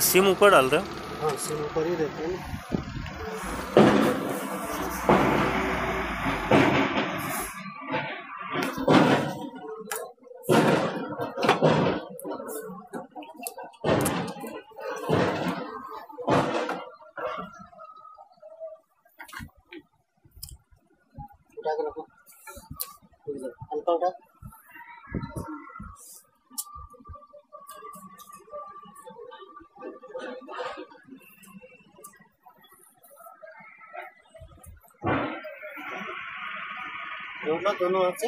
SIM ऊपर डाल रहे हो हाँ सिम ऊपर ही रहते हैं। हल्का उठा। जोड़ना दोनों हाथ से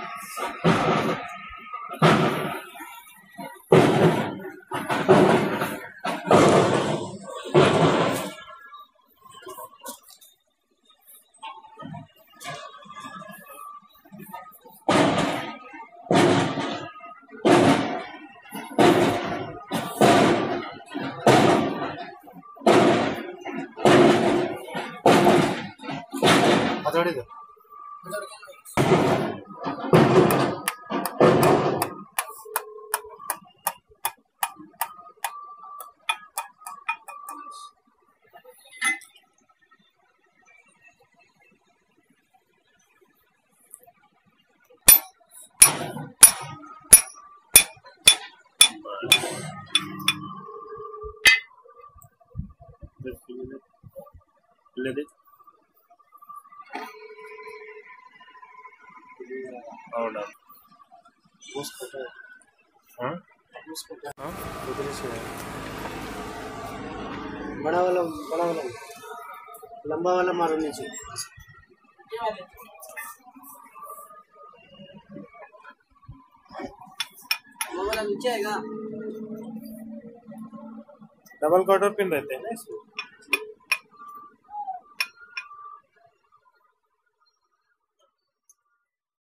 ना नीचे दबा हथौड़ी ले दे। और डाल। बस कटा हाँ? बस कटा हाँ उधर से बड़ा वाला बड़ा वाला। लंबा वाला मारो नीचे। वो वाला नीचे आएगा। डबल कॉर्डर पिन रहते हैं ना इसमें।